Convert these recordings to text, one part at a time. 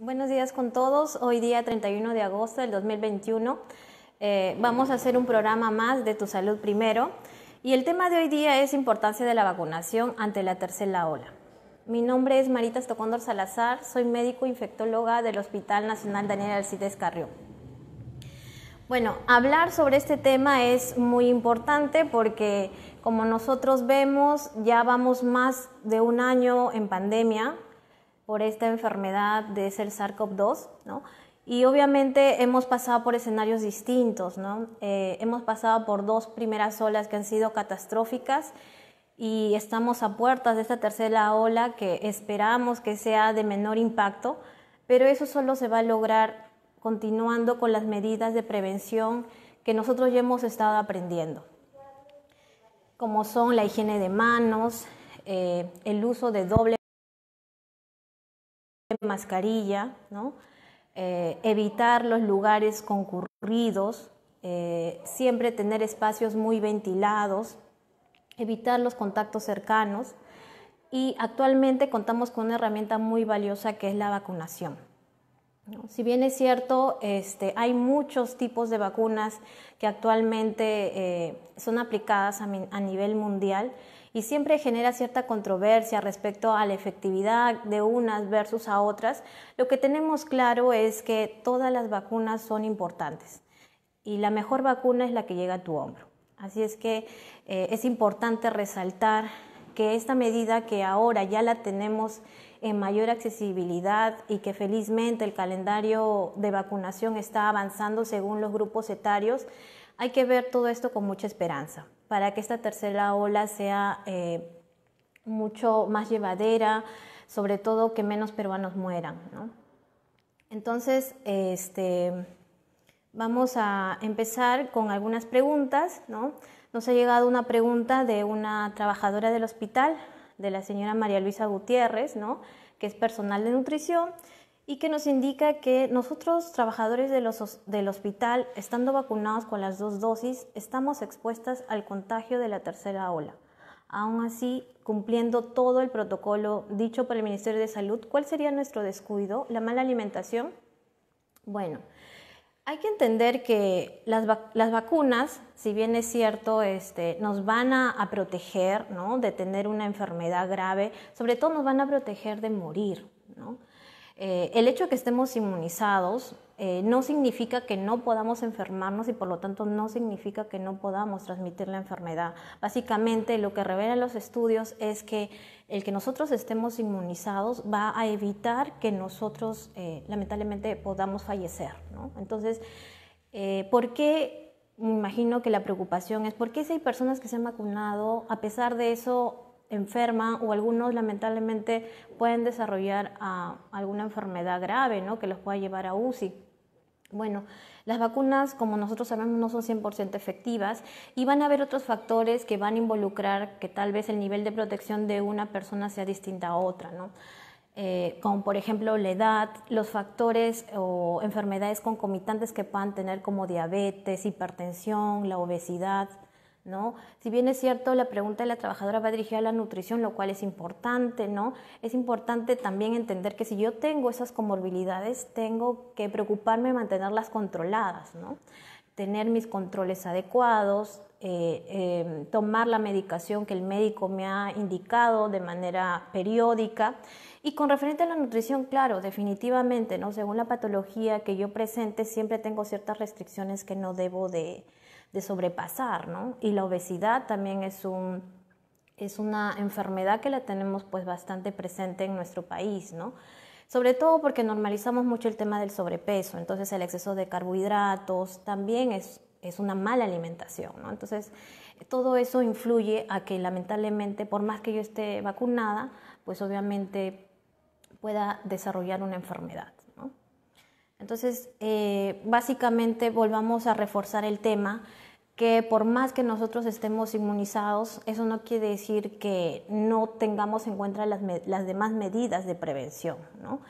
Buenos días con todos. Hoy día 31 de agosto del 2021 eh, vamos a hacer un programa más de Tu Salud Primero y el tema de hoy día es importancia de la vacunación ante la tercera ola. Mi nombre es Marita Estocóndor Salazar, soy médico infectóloga del Hospital Nacional Daniel Alcides Carrió. Bueno, hablar sobre este tema es muy importante porque como nosotros vemos ya vamos más de un año en pandemia, por esta enfermedad de ser SARS-CoV-2, ¿no? Y obviamente hemos pasado por escenarios distintos, ¿no? Eh, hemos pasado por dos primeras olas que han sido catastróficas y estamos a puertas de esta tercera ola que esperamos que sea de menor impacto, pero eso solo se va a lograr continuando con las medidas de prevención que nosotros ya hemos estado aprendiendo, como son la higiene de manos, eh, el uso de doble mascarilla, ¿no? Eh, evitar los lugares concurridos, eh, siempre tener espacios muy ventilados, evitar los contactos cercanos y actualmente contamos con una herramienta muy valiosa que es la vacunación. Si bien es cierto, este, hay muchos tipos de vacunas que actualmente eh, son aplicadas a, nivel mundial, y siempre genera cierta controversia respecto a la efectividad de unas versus a otras, lo que tenemos claro es que todas las vacunas son importantes y la mejor vacuna es la que llega a tu hombro. Así es que eh, es importante resaltar que esta medida que ahora ya la tenemos en mayor accesibilidad y que felizmente el calendario de vacunación está avanzando según los grupos etarios, hay que ver todo esto con mucha esperanza para que esta tercera ola sea eh, mucho más llevadera, sobre todo que menos peruanos mueran. Entonces, este, vamos a empezar con algunas preguntas. ¿no? Nos ha llegado una pregunta de una trabajadora del hospital, de la señora María Luisa Gutiérrez, ¿no? que es personal de nutrición y que nos indica que nosotros, trabajadores del hospital, estando vacunados con las dos dosis, estamos expuestas al contagio de la tercera ola. Aún así, cumpliendo todo el protocolo dicho por el Ministerio de Salud, ¿cuál sería nuestro descuido? ¿La mala alimentación? Bueno, hay que entender que las, vacunas, si bien es cierto, este, nos van a, proteger de tener una enfermedad grave, sobre todo nos van a proteger de morir. ¿no? Eh, el hecho de que estemos inmunizados eh, no significa que no podamos enfermarnos y por lo tanto no significa que no podamos transmitir la enfermedad. Básicamente lo que revelan los estudios es que el que nosotros estemos inmunizados va a evitar que nosotros eh, lamentablemente podamos fallecer. Entonces, ¿por qué? Me imagino que la preocupación es por qué si hay personas que se han vacunado, a pesar de eso enferman o algunos lamentablemente pueden desarrollar ah, alguna enfermedad grave ¿no? que los pueda llevar a UCI. Bueno, las vacunas, como nosotros sabemos, no son 100% efectivas y van a haber otros factores que van a involucrar que tal vez el nivel de protección de una persona sea distinta a otra, ¿no? Eh, como por ejemplo la edad, los factores o enfermedades concomitantes que puedan tener como diabetes, hipertensión, la obesidad, ¿no? Si bien es cierto, la pregunta de la trabajadora va dirigida a la nutrición, lo cual es importante, ¿no? Es importante también entender que si yo tengo esas comorbilidades, tengo que preocuparme de mantenerlas controladas, ¿no? Tener mis controles adecuados, eh, eh, tomar la medicación que el médico me ha indicado de manera periódica. Y con referente a la nutrición, claro, definitivamente, ¿no? Según la patología que yo presente, siempre tengo ciertas restricciones que no debo de, de sobrepasar, ¿no? Y la obesidad también es, un, es una enfermedad que la tenemos pues bastante presente en nuestro país, ¿no? Sobre todo porque normalizamos mucho el tema del sobrepeso, entonces el exceso de carbohidratos también es, es una mala alimentación, ¿no? Entonces todo eso influye a que lamentablemente, por más que yo esté vacunada, pues obviamente pueda desarrollar una enfermedad. Entonces, eh, básicamente volvamos a reforzar el tema que por más que nosotros estemos inmunizados, eso no quiere decir que no tengamos en cuenta las, demás medidas de prevención. ¿no?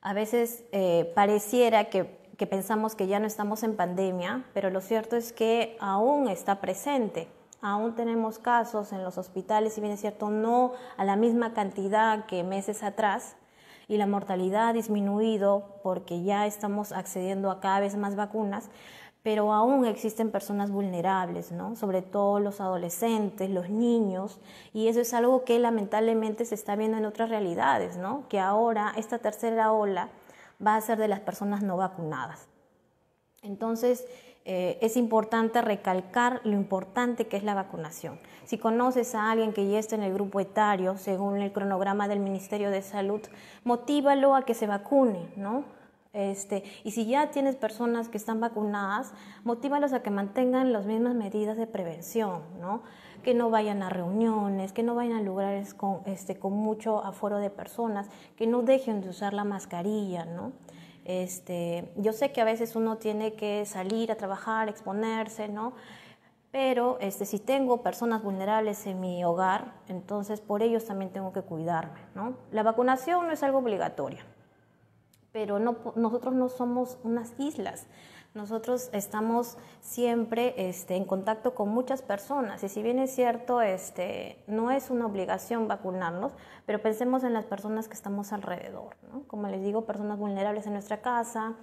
A veces eh, pareciera que, que pensamos que ya no estamos en pandemia, pero lo cierto es que aún está presente. Aún tenemos casos en los hospitales, si bien es cierto, no a la misma cantidad que meses atrás, y la mortalidad ha disminuido porque ya estamos accediendo a cada vez más vacunas, pero aún existen personas vulnerables, ¿no? sobre todo los adolescentes, los niños, y eso es algo que lamentablemente se está viendo en otras realidades, ¿no? que ahora esta tercera ola va a ser de las personas no vacunadas. Entonces, eh, es importante recalcar lo importante que es la vacunación. Si conoces a alguien que ya está en el grupo etario, según el cronograma del Ministerio de Salud, motívalo a que se vacune, ¿no? Este, y si ya tienes personas que están vacunadas, motívalos a que mantengan las mismas medidas de prevención, ¿no? que no vayan a reuniones, que no vayan a lugares con, este, con mucho aforo de personas, que no dejen de usar la mascarilla. ¿no? Este, yo sé que a veces uno tiene que salir a trabajar, exponerse, ¿no? pero este, si tengo personas vulnerables en mi hogar, entonces por ellos también tengo que cuidarme. ¿no? La vacunación no es algo obligatorio pero no, nosotros no somos unas islas. Nosotros estamos siempre este, en contacto con muchas personas y si bien es cierto, este, no es una obligación vacunarnos, pero pensemos en las personas que estamos alrededor, como les digo, personas vulnerables en nuestra casa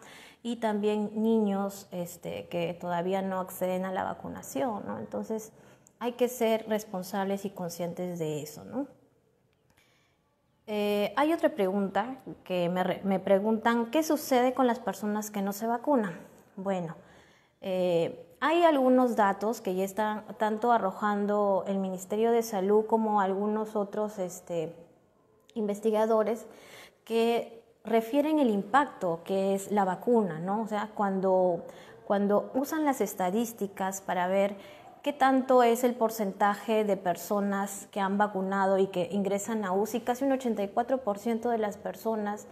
y también niños este, que todavía no acceden a la vacunación. Entonces hay que ser responsables y conscientes de eso. ¿no? Eh, hay otra pregunta que me, preguntan, ¿qué sucede con las personas que no se vacunan? Bueno, eh, hay algunos datos que ya están tanto arrojando el Ministerio de Salud como algunos otros este, investigadores que refieren el impacto que es la vacuna, ¿no? O sea, cuando, cuando usan las estadísticas para ver ¿Qué tanto es el porcentaje de personas que han vacunado y que ingresan a UCI? Casi un 84% de las personas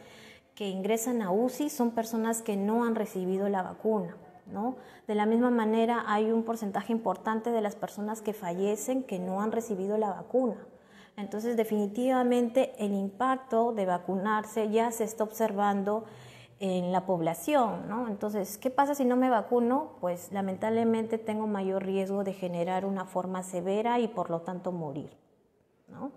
que ingresan a UCI son personas que no han recibido la vacuna. ¿no? De la misma manera, hay un porcentaje importante de las personas que fallecen que no han recibido la vacuna. Entonces, definitivamente, el impacto de vacunarse ya se está observando en la población, ¿no? Entonces, ¿qué pasa si no me vacuno? Pues lamentablemente tengo mayor riesgo de generar una forma severa y por lo tanto morir, ¿no?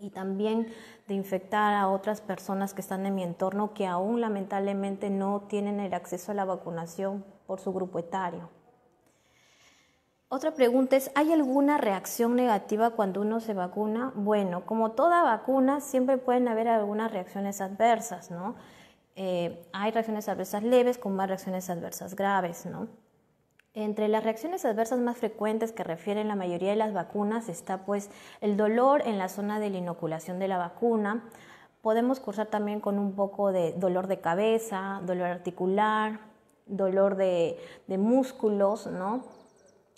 Y también de infectar a otras personas que están en mi entorno que aún lamentablemente no tienen el acceso a la vacunación por su grupo etario. Otra pregunta es, ¿hay alguna reacción negativa cuando uno se vacuna? Bueno, como toda vacuna, siempre pueden haber algunas reacciones adversas, ¿no? Eh, hay reacciones adversas leves como más reacciones adversas graves, ¿no? Entre las reacciones adversas más frecuentes que refieren la mayoría de las vacunas está pues el dolor en la zona de la inoculación de la vacuna. Podemos cursar también con un poco de dolor de cabeza, dolor articular, dolor de, músculos, ¿no?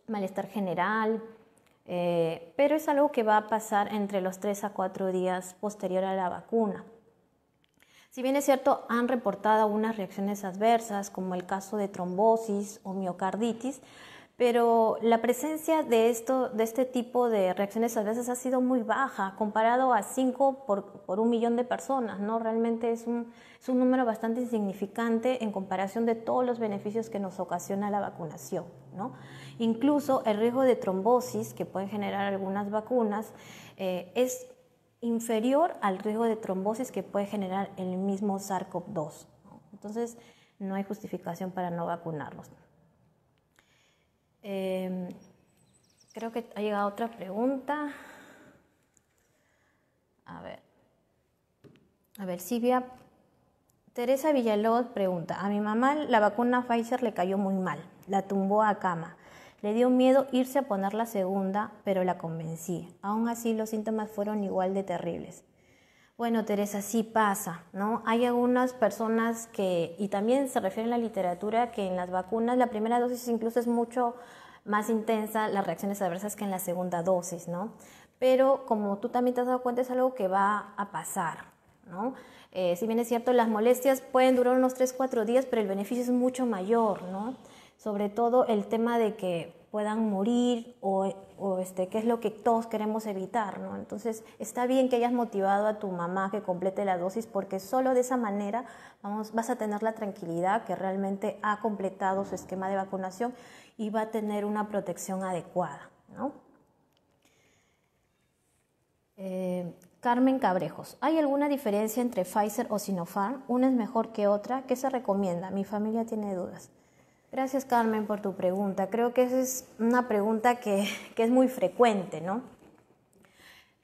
malestar general, eh, pero es algo que va a pasar entre los 3 a 4 días posterior a la vacuna. Si bien es cierto, han reportado unas reacciones adversas, como el caso de trombosis o miocarditis, pero la presencia de, esto, de este tipo de reacciones adversas ha sido muy baja, comparado a 5 por, un millón de personas, ¿no? Realmente es un, es un número bastante insignificante en comparación de todos los beneficios que nos ocasiona la vacunación, ¿no? Incluso el riesgo de trombosis que pueden generar algunas vacunas eh, es inferior al riesgo de trombosis que puede generar el mismo SARS-CoV-2. Entonces, no hay justificación para no vacunarlos. Em, creo que ha llegado otra pregunta. A ver. A ver, Silvia. Teresa Villalobos pregunta, a mi mamá la vacuna Pfizer le cayó muy mal, la tumbó a cama. Le dio miedo irse a poner la segunda, pero la convencí. Aún así, los síntomas fueron igual de terribles. Bueno, Teresa, sí pasa, ¿no? Hay algunas personas que, y también se refiere en la literatura, que en las vacunas la primera dosis incluso es mucho más intensa las reacciones adversas que en la segunda dosis, ¿no? Pero como tú también te has dado cuenta, es algo que va a pasar, ¿no? Eh, si bien es cierto, las molestias pueden durar unos 3-4 días, pero el beneficio es mucho mayor, ¿no? Sobre todo el tema de que puedan morir o, este, qué es lo que todos queremos evitar, ¿no? Entonces, está bien que hayas motivado a tu mamá que complete la dosis porque solo de esa manera vamos, vas a tener la tranquilidad que realmente ha completado su esquema de vacunación y va a tener una protección adecuada, ¿no? Eh, Carmen Cabrejos, ¿hay alguna diferencia entre Pfizer o Sinopharm? ¿Una es mejor que otra? ¿Qué se recomienda? Mi familia tiene dudas. Gracias Carmen por tu pregunta. Creo que esa es una pregunta que, que es muy frecuente, ¿no?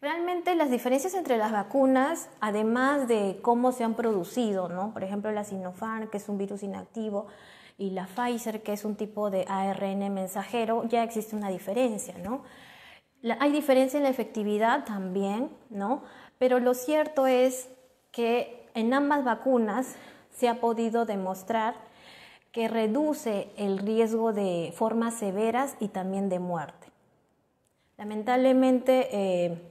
Realmente las diferencias entre las vacunas, además de cómo se han producido, ¿no? Por ejemplo, la Sinopharm, que es un virus inactivo, y la Pfizer, que es un tipo de ARN mensajero, ya existe una diferencia, ¿no? hay diferencia en la efectividad también, ¿no? Pero lo cierto es que en ambas vacunas se ha podido demostrar que reduce el riesgo de formas severas y también de muerte. Lamentablemente, eh,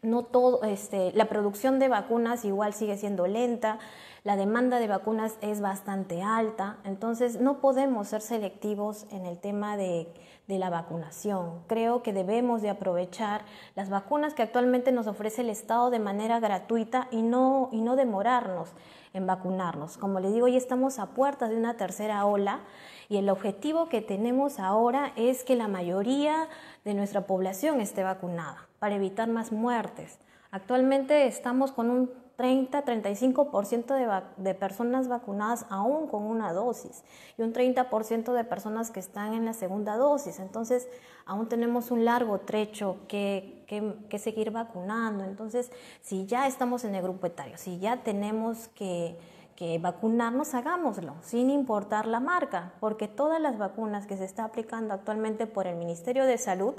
no todo, este, la producción de vacunas igual sigue siendo lenta, la demanda de vacunas es bastante alta, entonces no podemos ser selectivos en el tema de, la vacunación. Creo que debemos de aprovechar las vacunas que actualmente nos ofrece el Estado de manera gratuita y no, y no demorarnos en vacunarnos. Como le digo, ya estamos a puertas de una tercera ola y el objetivo que tenemos ahora es que la mayoría de nuestra población esté vacunada para evitar más muertes. Actualmente estamos con un 30-35% de, de personas vacunadas aún con una dosis y un 30% de personas que están en la segunda dosis. Entonces, aún tenemos un largo trecho que, que, seguir vacunando. Entonces, si ya estamos en el grupo etario, si ya tenemos que, que vacunarnos, hagámoslo, sin importar la marca, porque todas las vacunas que se está aplicando actualmente por el Ministerio de Salud,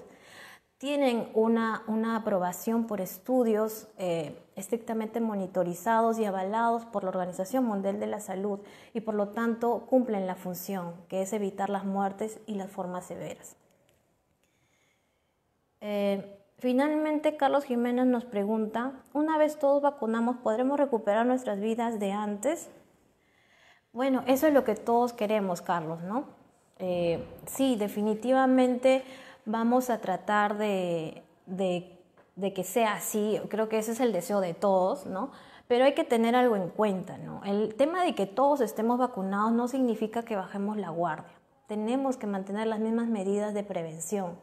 tienen una, una aprobación por estudios eh, estrictamente monitorizados y avalados por la Organización Mundial de la Salud y por lo tanto cumplen la función, que es evitar las muertes y las formas severas. Eh, finalmente, Carlos Jiménez nos pregunta, una vez todos vacunamos, ¿podremos recuperar nuestras vidas de antes? Bueno, eso es lo que todos queremos, Carlos, ¿no? Eh, sí, definitivamente vamos a tratar de, que sea así, creo que ese es el deseo de todos, ¿no? Pero hay que tener algo en cuenta, ¿no? El tema de que todos estemos vacunados no significa que bajemos la guardia. Tenemos que mantener las mismas medidas de prevención,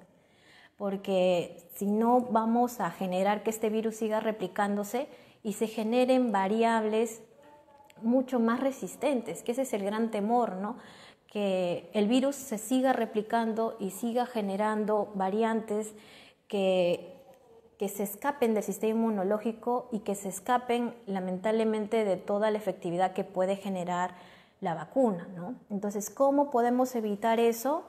porque si no vamos a generar que este virus siga replicándose y se generen variables mucho más resistentes, que ese es el gran temor, ¿no? Que el virus se siga replicando y siga generando variantes que, que se escapen del sistema inmunológico y que se escapen lamentablemente de toda la efectividad que puede generar la vacuna. ¿no? Entonces, ¿cómo podemos evitar eso?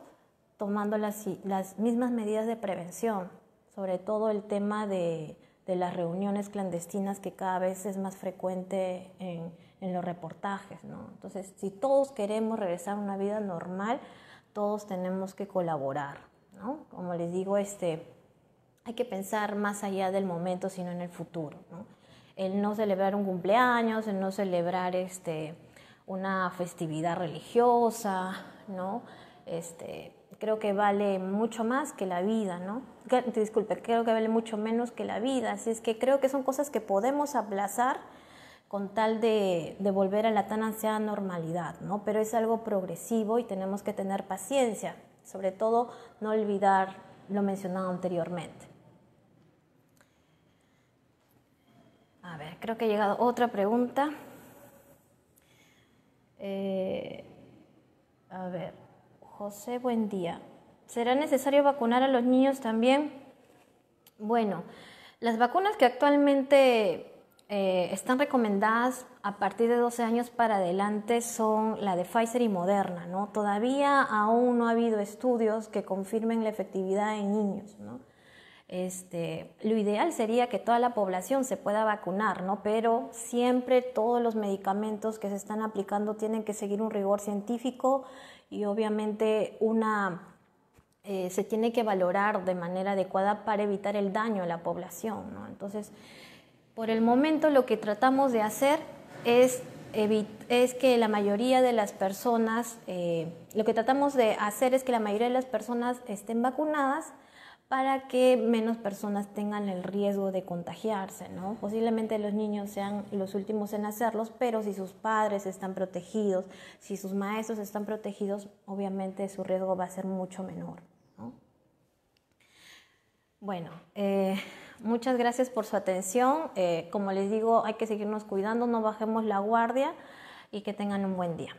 Tomando las, las mismas medidas de prevención, sobre todo el tema de, de las reuniones clandestinas que cada vez es más frecuente en, en los reportajes, ¿no? Entonces, si todos queremos regresar a una vida normal, todos tenemos que colaborar, ¿no? Como les digo, este, hay que pensar más allá del momento, sino en el futuro, ¿no? El no celebrar un cumpleaños, el no celebrar este, una festividad religiosa, ¿no? Este, creo que vale mucho más que la vida, ¿no? Disculpe, creo que vale mucho menos que la vida, así es que creo que son cosas que podemos aplazar con tal de, volver a la tan ansiada normalidad, ¿no? Pero es algo progresivo y tenemos que tener paciencia, sobre todo no olvidar lo mencionado anteriormente. A ver, creo que ha llegado otra pregunta. Eh, a ver, José, buen día. ¿Será necesario vacunar a los niños también? Bueno, las vacunas que actualmente eh, están recomendadas a partir de 12 años para adelante son la de Pfizer y Moderna, ¿no? Todavía aún no ha habido estudios que confirmen la efectividad en niños, ¿no? Este, lo ideal sería que toda la población se pueda vacunar, ¿no? Pero siempre todos los medicamentos que se están aplicando tienen que seguir un rigor científico y obviamente una eh, se tiene que valorar de manera adecuada para evitar el daño a la población, ¿no? Entonces, por el momento lo que tratamos de hacer es, es que la mayoría de las personas, eh, lo que tratamos de hacer es que la mayoría de las personas estén vacunadas para que menos personas tengan el riesgo de contagiarse, ¿no? Posiblemente los niños sean los últimos en hacerlos, pero si sus padres están protegidos, si sus maestros están protegidos, obviamente su riesgo va a ser mucho menor, ¿no? Bueno, eh, muchas gracias por su atención. Eh, como les digo, hay que seguirnos cuidando, no bajemos la guardia y que tengan un buen día.